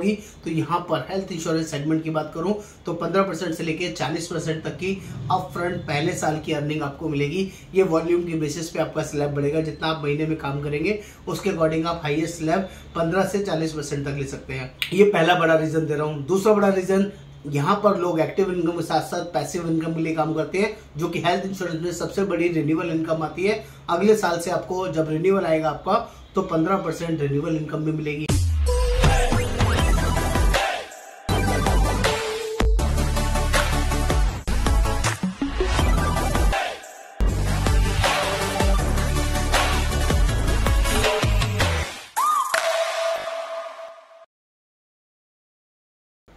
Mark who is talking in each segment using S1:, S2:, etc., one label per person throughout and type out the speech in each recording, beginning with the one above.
S1: होगी। तो यहाँ पर हेल्थ इंश्योरेंस सेगमेंट की बात करूँ तो 15 परसेंट से लेके 40 परसेंट तक की अप फ्रंट पहले साल की अर्निंग आपको मिलेगी। ये वॉल्यूम की बेसिस पे आपका स्लैब बढ़ेगा, जितना आप महीने में काम करेंगे, उसके अकॉर्डिंग आप हाईएस्ट स्लैब 15 से 40 परसेंट तक ले सकते हैं। ये पहला बड़ा रीजन दे रहा हूँ। दूसरा बड़ा रीजन यहाँ पर लोग एक्टिव इनकम के साथ साथ पैसिव इनकम के लिए काम करते हैं, जो कि हेल्थ इंश्योरेंस में सबसे बड़ी रिन्यूअल इनकम आती है। अगले साल से आपको जब रिन्यूअल आएगा आपका तो 15 परसेंट रिन्यूअल इनकम भी मिलेगी।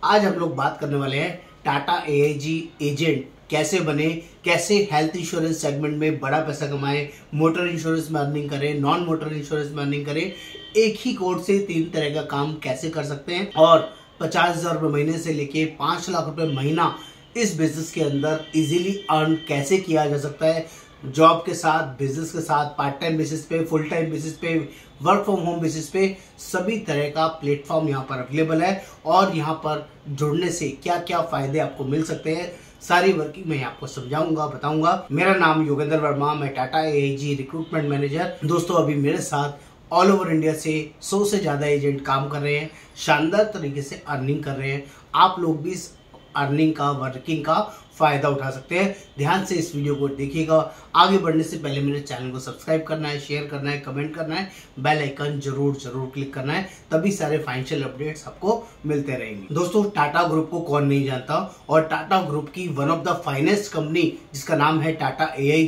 S1: आज हम लोग बात करने वाले हैं टाटा एआईजी एजेंट कैसे बने, कैसे हेल्थ इंश्योरेंस सेगमेंट में बड़ा पैसा कमाए मोटर इंश्योरेंस में अर्निंग करें नॉन मोटर इंश्योरेंस में अर्निंग करें, एक ही कोड से तीन तरह का काम कैसे कर सकते हैं और पचास हज़ार रुपये महीने से लेके पाँच लाख रुपए महीना इस बिज़नेस के अंदर इजीली अर्न कैसे किया जा सकता है जॉब के साथ बिज़नेस के साथ पार्ट टाइम बेसिस पे फुल टाइम बेसिस पे वर्क फ्रॉम होम बेसिस पे, सभी तरह का प्लेटफॉर्म यहाँ पर अवेलेबल है और यहाँ पर जुड़ने से क्या क्या फ़ायदे आपको मिल सकते हैं, सारी वर्किंग मैं आपको समझाऊँगा, बताऊँगा। मेरा नाम योगेंद्र वर्मा, मैं टाटा ए रिक्रूटमेंट मैनेजर दोस्तों, अभी मेरे साथ ऑल ओवर इंडिया से सौ से ज़्यादा एजेंट काम कर रहे हैं, शानदार तरीके से अर्निंग कर रहे हैं। आप लोग भी इस अर्निंग का वर्किंग का फ़ायदा उठा सकते हैं। ध्यान से इस वीडियो को देखिएगा। आगे बढ़ने से पहले मेरे चैनल को सब्सक्राइब करना है शेयर करना है कमेंट करना है बेल आइकन ज़रूर ज़रूर क्लिक करना है। तभी सारे फाइनेंशियल अपडेट्स आपको मिलते रहेंगे। दोस्तों टाटा ग्रुप को कौन नहीं जानता? और टाटा ग्रुप की one of the finest company जिसका नाम है टाटा ए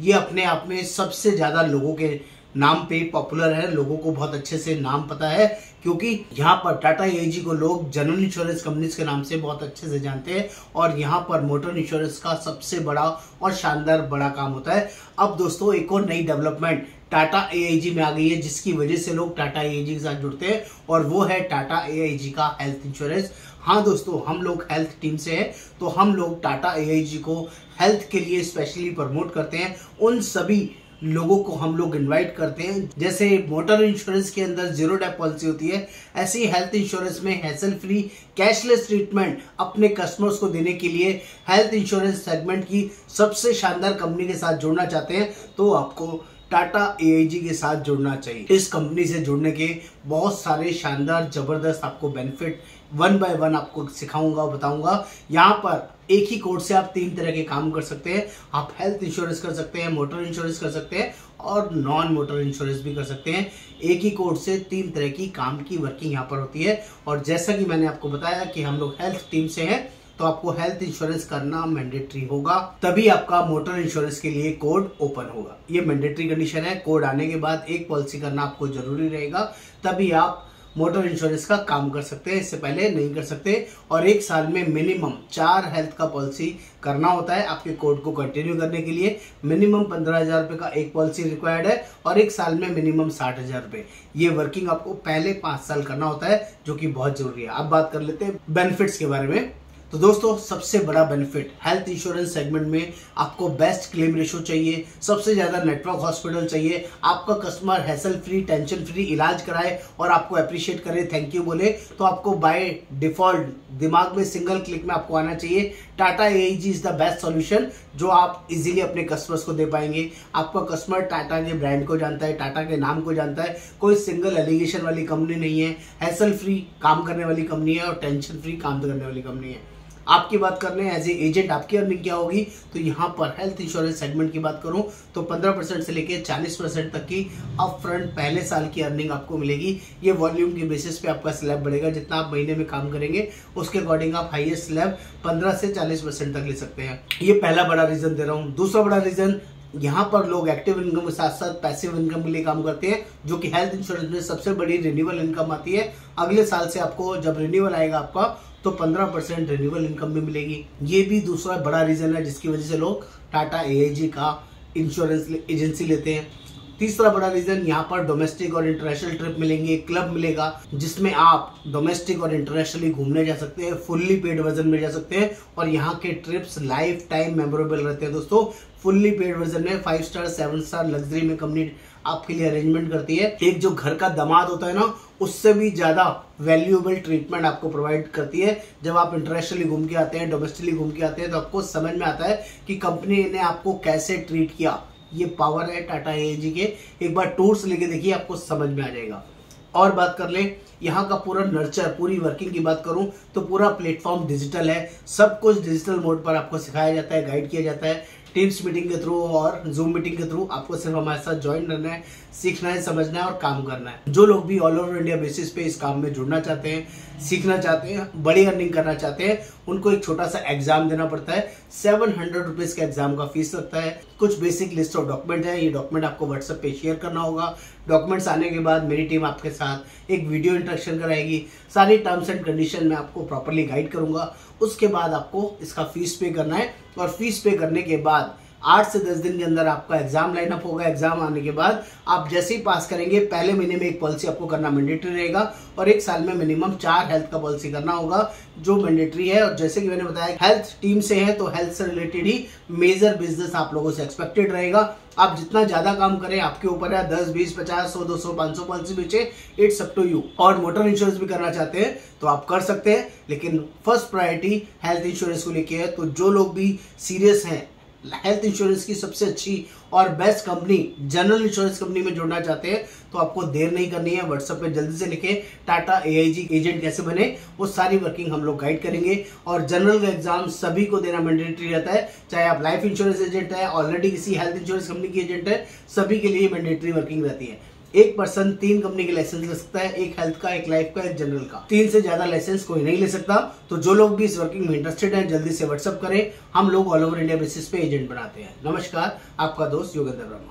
S1: ये अपने आप में सबसे ज़्यादा लोगों के नाम पे पॉपुलर है, लोगों को बहुत अच्छे से नाम पता है, क्योंकि यहाँ पर टाटा एजी को लोग जनरल इंश्योरेंस कंपनीज़ के नाम से बहुत अच्छे से जानते हैं, और यहाँ पर मोटर इंश्योरेंस का सबसे बड़ा और शानदार बड़ा काम होता है। अब दोस्तों, एक और नई डेवलपमेंट टाटा ए में आ गई है, जिसकी वजह से लोग टाटा ए के साथ जुड़ते हैं, और वो है टाटा ए का हेल्थ इंश्योरेंस हाँ दोस्तों, हम लोग हेल्थ टीम से हैं तो हम लोग टाटा ए को हेल्थ के लिए स्पेशली प्रमोट करते हैं। उन सभी लोगों को हम लोग इनवाइट करते हैं। जैसे मोटर इंश्योरेंस के अंदर ज़ीरो डेप पॉलिसी होती है, ऐसी हेल्थ इंश्योरेंस में हैसल फ्री कैशलेस ट्रीटमेंट अपने कस्टमर्स को देने के लिए हेल्थ इंश्योरेंस सेगमेंट की सबसे शानदार कंपनी के साथ जुड़ना चाहते हैं तो आपको टाटा ए के साथ जुड़ना चाहिए। इस कंपनी से जुड़ने के बहुत सारे शानदार, ज़बरदस्त आपको बेनिफिट वन बाय वन आपको सिखाऊँगा बताऊँगा। यहाँ पर एक ही कोड से आप तीन तरह के काम कर सकते हैं। आप हेल्थ इंश्योरेंस कर सकते हैं मोटर इंश्योरेंस कर सकते हैं और नॉन मोटर इंश्योरेंस भी कर सकते हैं। एक ही कोड से तीन तरह की काम की वर्किंग यहाँ पर होती है। और जैसा कि मैंने आपको बताया कि हम लोग हेल्थ टीम से हैं तो आपको हेल्थ इंश्योरेंस करना मैंडेटरी होगा। तभी आपका मोटर इंश्योरेंस के लिए कोड ओपन होगा। ये मैंडेटरी कंडीशन है। कोड आने के बाद एक पॉलिसी करना आपको ज़रूरी रहेगा। तभी आप मोटर इंश्योरेंस का काम कर सकते हैं, इससे पहले नहीं कर सकते। और एक साल में मिनिमम चार हेल्थ का पॉलिसी करना होता है आपके कोड को कंटिन्यू करने के लिए। मिनिमम पंद्रह हज़ार रुपये का एक पॉलिसी रिक्वायर्ड है और एक साल में मिनिमम साठ हज़ार रुपए। ये वर्किंग आपको पहले पाँच साल करना होता है, जो कि बहुत ज़रूरी है। अब बात कर लेते हैं बेनिफिट्स के बारे में। तो दोस्तों, सबसे बड़ा बेनिफिट हेल्थ इंश्योरेंस सेगमेंट में आपको बेस्ट क्लेम रेशो चाहिए, सबसे ज़्यादा नेटवर्क हॉस्पिटल चाहिए, आपका customer hassle free tension free इलाज कराए और आपको अप्रिशिएट करे थैंक यू बोले तो आपको बाय डिफ़ॉल्ट दिमाग में सिंगल क्लिक में आपको आना चाहिए। Tata A G is the best solution जो आप इजीली अपने कस्टमर्स को दे पाएँगे। आपका कस्टमर टाटा के ब्रांड को जानता है, टाटा के नाम को जानता है। कोई सिंगल एलिगेशन वाली कंपनी नहीं है। हैसल फ्री काम करने वाली कंपनी है और टेंशन फ्री काम करने वाली कंपनी है। आपकी बात कर हैं एज ए एजेंट आपकी अर्निंग क्या होगी? तो यहाँ पर हेल्थ इंश्योरेंस सेगमेंट की बात करूँ तो 15 परसेंट से लेकर 40 परसेंट तक की अप फ्रंट पहले साल की अर्निंग आपको मिलेगी। ये वॉल्यूम के बेसिस पे आपका स्लैब बढ़ेगा, जितना आप महीने में काम करेंगे, उसके अकॉर्डिंग आप हाइएस्ट स्लैब पंद्रह से चालीस परसेंट तक ले सकते हैं। ये पहला बड़ा रीजन दे रहा हूँ। दूसरा बड़ा रीजन यहाँ पर लोग एक्टिव इनकम के साथ साथ पैसिव इनकम के लिए काम करते हैं, जो कि हेल्थ इंश्योरेंस में सबसे बड़ी रिन्यूअल इनकम आती है। अगले साल से आपको जब रिन्यूअल आएगा आपका तो 15 परसेंट रिन्यूअल इनकम भी मिलेगी। ये भी दूसरा बड़ा रीजन है जिसकी वजह से लोग टाटा ए का इंश्योरेंस एजेंसी लेते हैं। तीसरा बड़ा रीजन यहाँ पर डोमेस्टिक और इंटरनेशनल ट्रिप मिलेंगे क्लब मिलेगा, जिसमें आप डोमेस्टिक और इंटरनेशनली घूमने जा सकते हैं फुल्ली पेड वर्जन में जा सकते हैं और यहाँ के ट्रिप्स लाइफ टाइम मेमोरेबल रहते हैं। दोस्तों फुल्ली पेड वर्जन में five star seven star luxury में कंपनी आपके लिए अरेंजमेंट करती है। एक जो घर का दमाद होता है ना उससे भी ज़्यादा वैल्यूएबल ट्रीटमेंट आपको प्रोवाइड करती है। जब आप इंटरनेशनली घूम के आते हैं डोमेस्टिकली घूम के आते हैं तो आपको समझ में आता है कि कंपनी ने आपको कैसे ट्रीट किया। ये पावर है टाटा ए के। एक बार टूर्स लेके देखिए, आपको समझ में आ जाएगा। और बात कर ले, यहाँ का पूरा नर्चर पूरी वर्किंग की बात करूँ तो पूरा प्लेटफॉर्म डिजिटल है। सब कुछ डिजिटल मोड पर आपको सिखाया जाता है गाइड किया जाता है। टीम्स मीटिंग के थ्रू और जूम मीटिंग के थ्रू आपको सिर्फ़ हमारे साथ ज्वाइन करना है, सीखना है, समझना है और काम करना है। जो लोग भी ऑल ओवर इंडिया बेसिस पे इस काम में जुड़ना चाहते हैं, सीखना चाहते हैं, बड़ी अर्निंग करना चाहते हैं उनको एक छोटा सा एग्ज़ाम देना पड़ता है। सेवन हंड्रेड रुपीज़ का एग्ज़ाम का फ़ीस लगता है। कुछ बेसिक लिस्ट ऑफ़ डॉक्यूमेंट है। ये डॉक्यूमेंट आपको व्हाट्सएप पे शेयर करना होगा। डॉक्यूमेंट्स आने के बाद मेरी टीम आपके साथ एक वीडियो इंट्रक्शन कराएगी। सारी टर्म्स एंड कंडीशन में आपको प्रॉपरली गाइड करूँगा। उसके बाद आपको इसका फ़ीस पे करना है। और फ़ीस पे करने के बाद आठ से दस दिन के अंदर आपका एग्ज़ाम लाइनअप होगा एग्ज़ाम आने के बाद आप जैसे ही पास करेंगे, पहले महीने में एक पॉलिसी आपको करना मैंडेटरी रहेगा और एक साल में मिनिमम चार हेल्थ का पॉलिसी करना होगा, जो मैंडेटरी है। और जैसे कि मैंने बताया हेल्थ टीम से है तो हेल्थ से रिलेटेड ही मेजर बिज़नेस आप लोगों से एक्सपेक्टेड रहेगा। आप जितना ज़्यादा काम करें, आपके ऊपर है, दस, बीस, पचास, सौ, दो सौ, पाँच सौ पॉलिसी बेचे इट्स अप टू यू और मोटर इंश्योरेंस भी करना चाहते हैं तो आप कर सकते हैं, लेकिन फ़र्स्ट प्रायोरिटी हेल्थ इंश्योरेंस को लेके है तो जो लोग भी सीरियस हैं हेल्थ इंश्योरेंस की सबसे अच्छी और best company general insurance company में जुड़ना चाहते हैं तो आपको देर नहीं करनी है। व्हाट्सएप पे जल्दी से लिखें टाटा एआईजी एजेंट कैसे बने, वो सारी वर्किंग हम लोग गाइड करेंगे। और जनरल का एग्ज़ाम सभी को देना मैंडेटरी रहता है। चाहे आप लाइफ इंश्योरेंस एजेंट है ऑलरेडी किसी हेल्थ इंश्योरेंस कंपनी की एजेंट है, सभी के लिए मैंडेटरी वर्किंग रहती है। एक पर्सन तीन कंपनी के लाइसेंस ले सकता है, एक हेल्थ का, एक लाइफ का, एक जनरल का। तीन से ज़्यादा लाइसेंस कोई नहीं ले सकता। तो जो लोग भी इस वर्किंग में इंटरेस्टेड हैं, जल्दी से व्हाट्सअप करें। हम लोग ऑल ओवर इंडिया बेसिस पे एजेंट बनाते हैं। नमस्कार, आपका दोस्त योगेंद्र वर्मा।